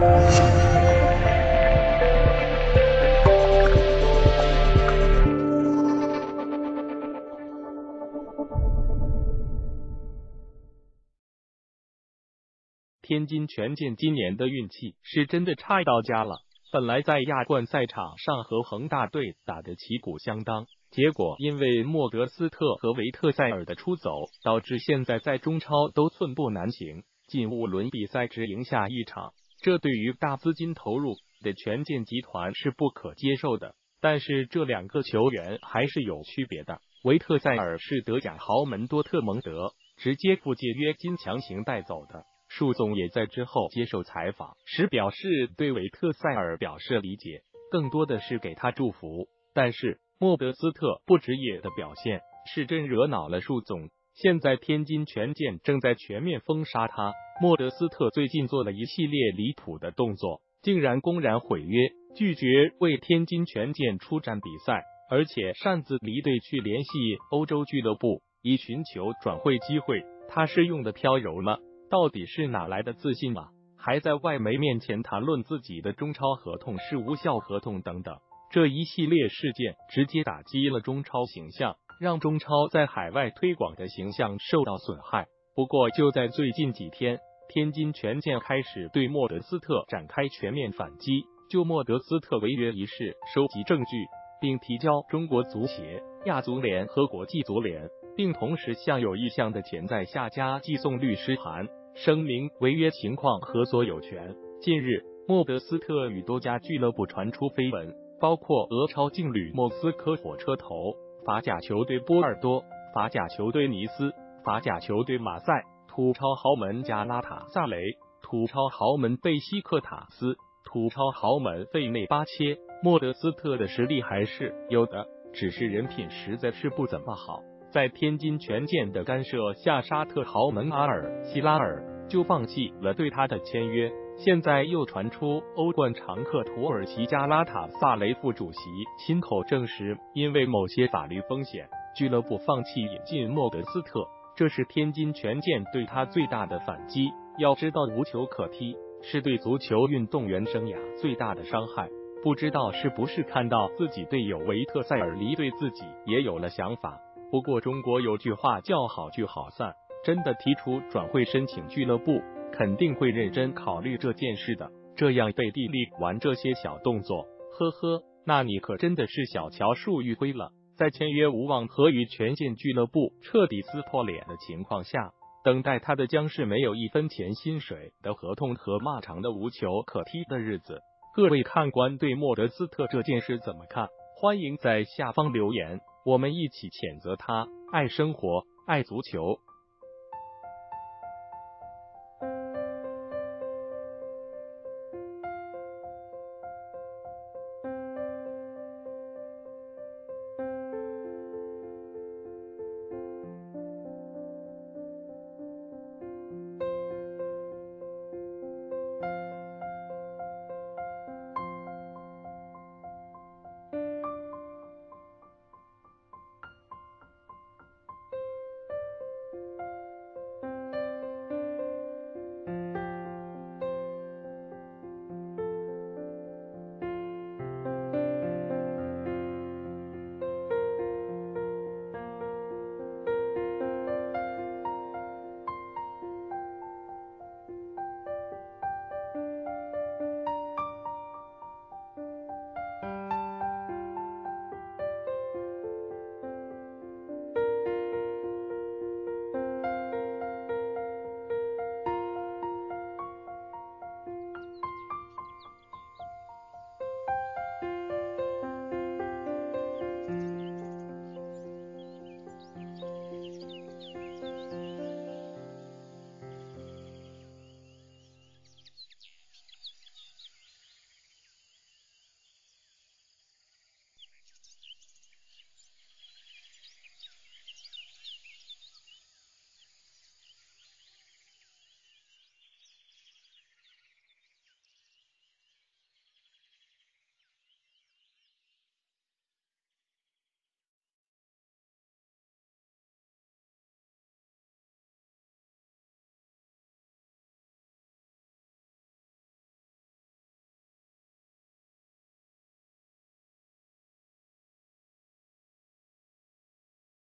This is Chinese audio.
天津权健今年的运气是真的差到家了。本来在亚冠赛场上和恒大队打得旗鼓相当，结果因为莫德斯特和维特塞尔的出走，导致现在在中超都寸步难行。近五轮比赛只赢下一场，这对于大资金投入的权健集团是不可接受的。但是这两个球员还是有区别的。维特塞尔是德甲豪门多特蒙德直接付借约金强行带走的。树总也在之后接受采访时表示，对维特塞尔表示理解，更多的是给他祝福。但是莫德斯特不职业的表现是真惹恼了树总。现在天津权健正在全面封杀他。莫德斯特最近做了一系列离谱的动作，竟然公然毁约，拒绝为天津权健出战比赛，而且擅自离队去联系欧洲俱乐部以寻求转会机会。他是用的飘柔吗？到底是哪来的自信啊？还在外媒面前谈论自己的中超合同是无效合同等等，这一系列事件直接打击了中超形象，让中超在海外推广的形象受到损害。不过就在最近几天，天津权健开始对莫德斯特展开全面反击，就莫德斯特违约一事收集证据，并提交中国足协、亚足联和国际足联，并同时向有意向的潜在下家寄送律师函。声明违约情况和所有权。近日，莫德斯特与多家俱乐部传出绯闻，包括俄超劲旅莫斯科火车头、法甲球队波尔多、法甲球队尼斯、法甲球队马赛、土超豪门加拉塔萨雷、土超豪门贝西克塔斯、土超豪门费内巴切。莫德斯特的实力还是有的，只是人品实在是不怎么好。在天津权健的干涉下，沙特豪门阿尔希拉尔就放弃了对他的签约。现在又传出欧冠常客土耳其加拉塔萨雷副主席亲口证实，因为某些法律风险，俱乐部放弃引进莫德斯特，这是天津权健对他最大的反击。要知道，无球可踢是对足球运动员生涯最大的伤害。不知道是不是看到自己队友维特塞尔离队，自己也有了想法。不过，中国有句话叫“好聚好散”，真的提出转会申请，俱乐部肯定会认真考虑这件事的。这样背地里玩这些小动作，呵呵，那你可真的是小瞧树玉辉了。在签约无望和与权健俱乐部彻底撕破脸的情况下，等待他的将是没有一分钱薪水的合同和漫长的无球可踢的日子。各位看官对莫德斯特这件事怎么看？欢迎在下方留言。我们一起谴责他，爱生活，爱足球。